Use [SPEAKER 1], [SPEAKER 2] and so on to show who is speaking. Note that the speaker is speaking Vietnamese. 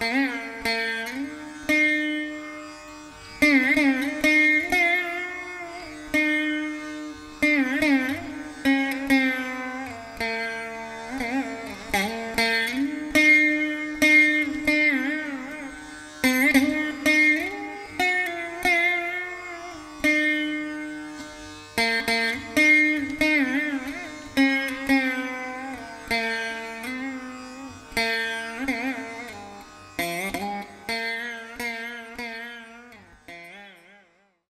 [SPEAKER 1] Mm-hmm.